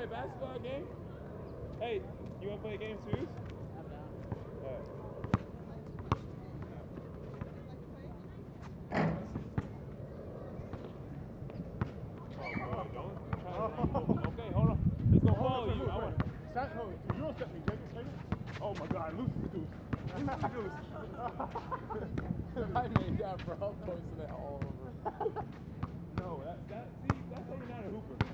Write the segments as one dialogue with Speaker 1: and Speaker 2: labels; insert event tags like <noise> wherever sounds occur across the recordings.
Speaker 1: play a
Speaker 2: basketball game? Hey, you want to play a game,
Speaker 3: Smooth? I'm down. All right. Oh my god, Lucy's goose. Goose.
Speaker 1: I made that, bro. I'm posting that all over.
Speaker 2: no, that, that, see, that's only not a hooper.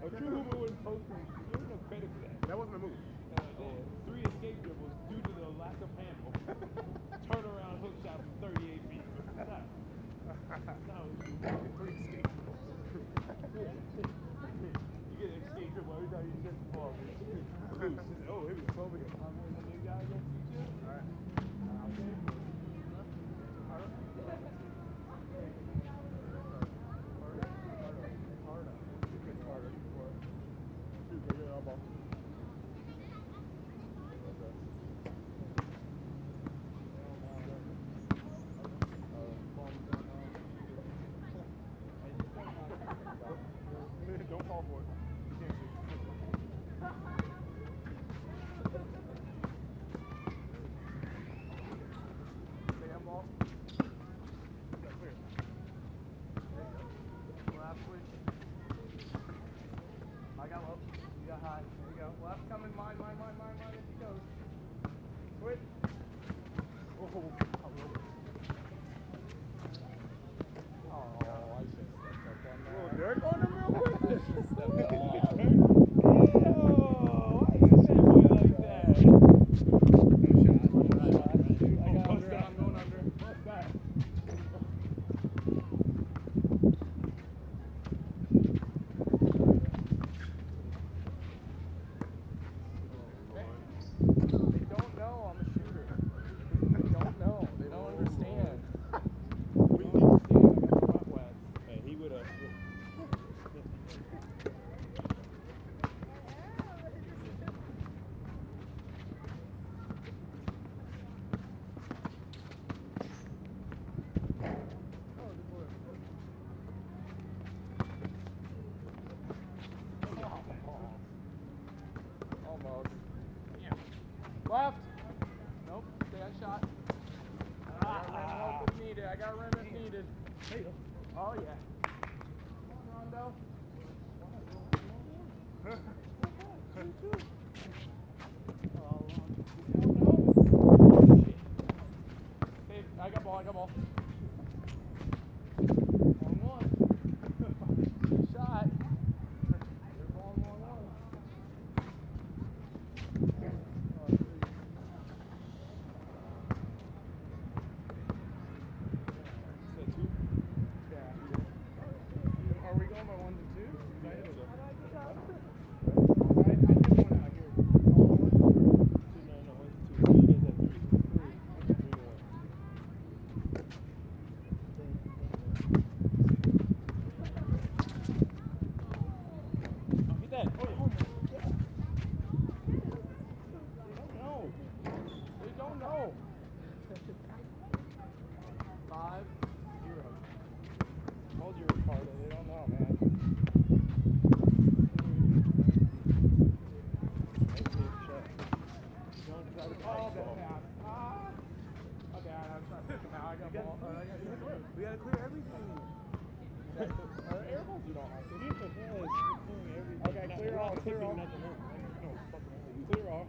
Speaker 2: A true Hoover would post him. There was no credit for that.
Speaker 3: That wasn't a move.
Speaker 2: Uh, three escape dribbles due to the lack of handle. <laughs> Turnaround hook shot from 38 feet. <laughs> That's not, that's not Oh
Speaker 1: yeah.
Speaker 2: Yeah. We
Speaker 3: gotta clear everything.
Speaker 1: uh, air balls you don't like.
Speaker 2: If you can clear everything. Clear all, clear all. No, clear all.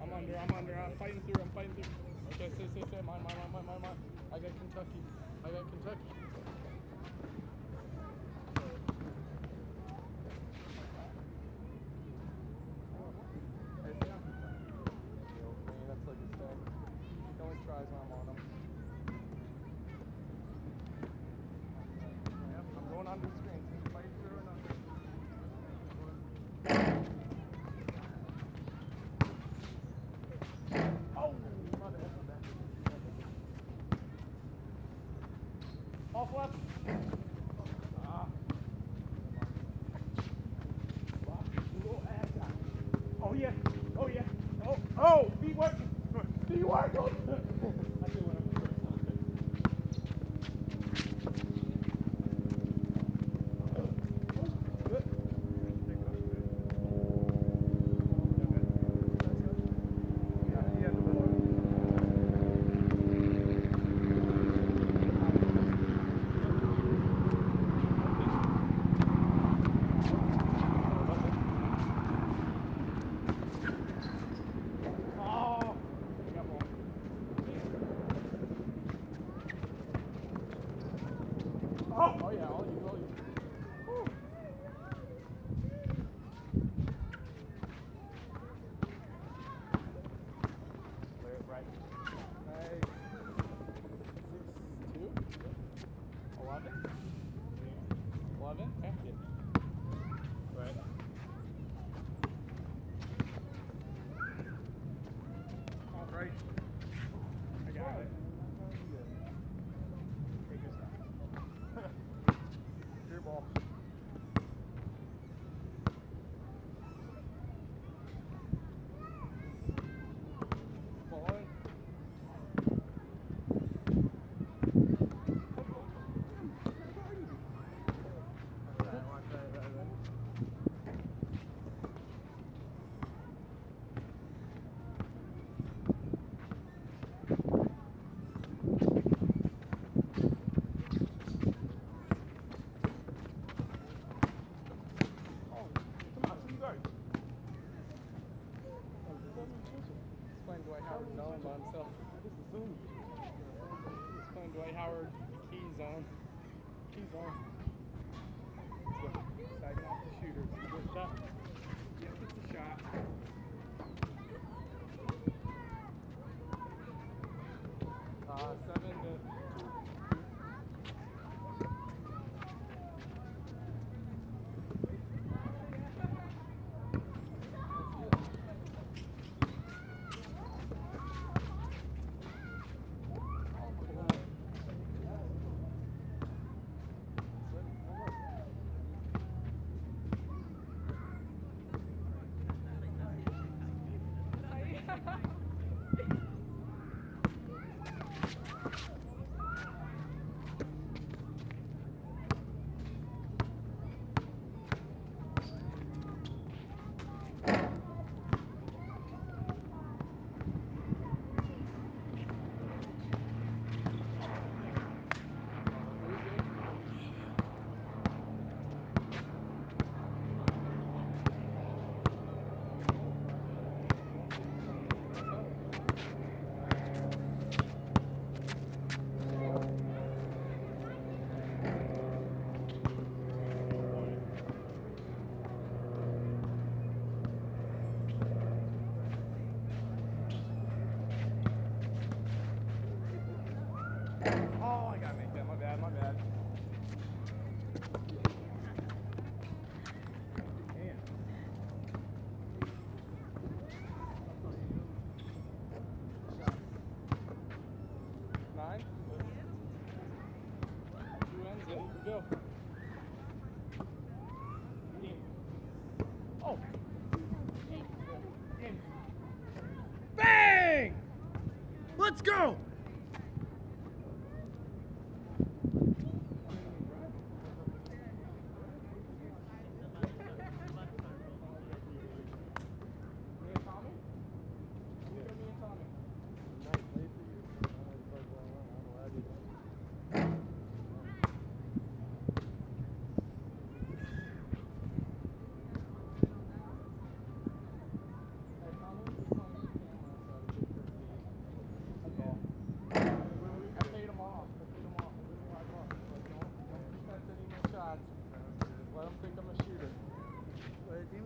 Speaker 2: I'm under, I'm under, I'm fighting through, I'm fighting through.
Speaker 1: Okay, sit, sit, sit, mine, mine, mine, mine, mine, mine. I got Kentucky. I got Kentucky. Go! fica mexida. Vai, Tim?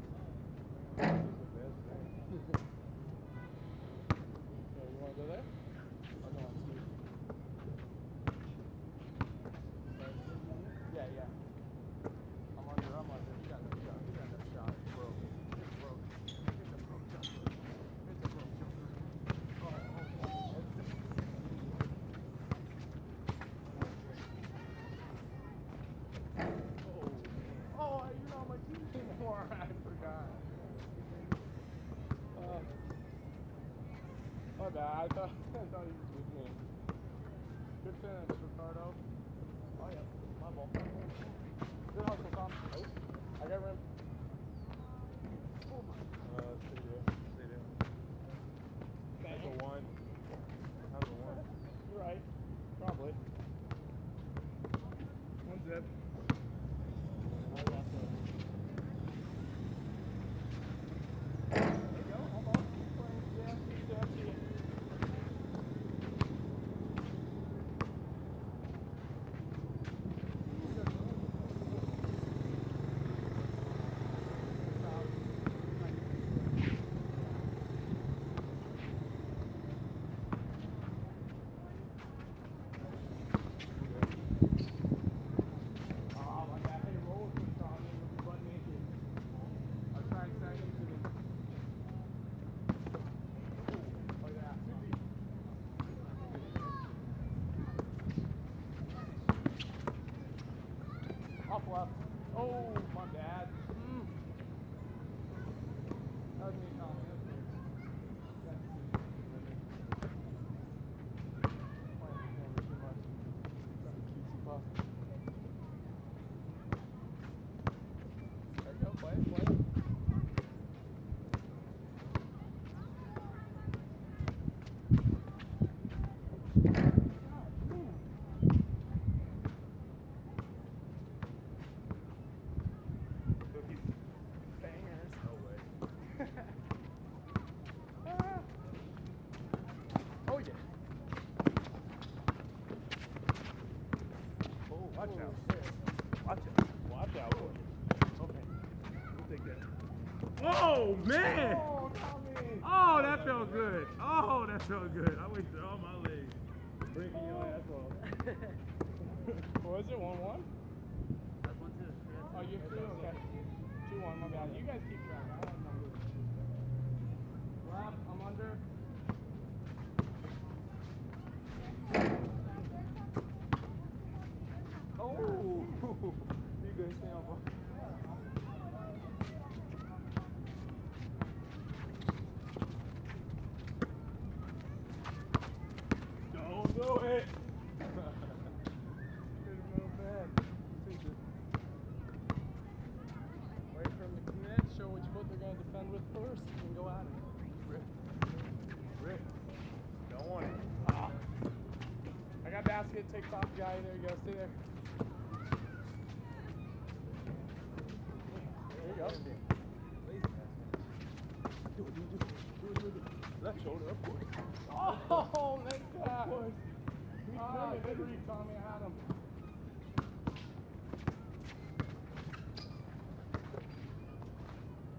Speaker 1: <laughs> God. Uh, my bad. I thought, <laughs> I thought he was with me. Good finish, Ricardo. Oh, yeah. My ball. Good hustle, Tom. I got rim. I'll. Oh, my bad. TikTok guy. There you go. Stay there. There you go.
Speaker 2: Do it, do it, do it, do it. Left shoulder upward.
Speaker 1: Oh, thank God. Ah,
Speaker 2: good
Speaker 1: read, Tommy Adam.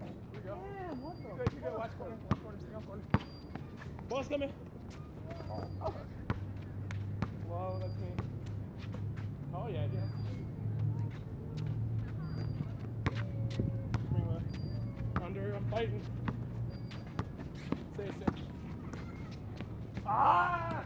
Speaker 1: Here we go. Man, what the? You gotta watch corner, watch corner, stay on corner.
Speaker 2: Boss,
Speaker 1: come here. Ah!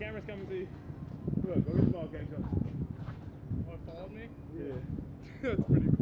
Speaker 2: camera's coming to you. Look, go get the ball, gang.
Speaker 1: What, followed me?
Speaker 2: Yeah. <laughs> That's pretty cool.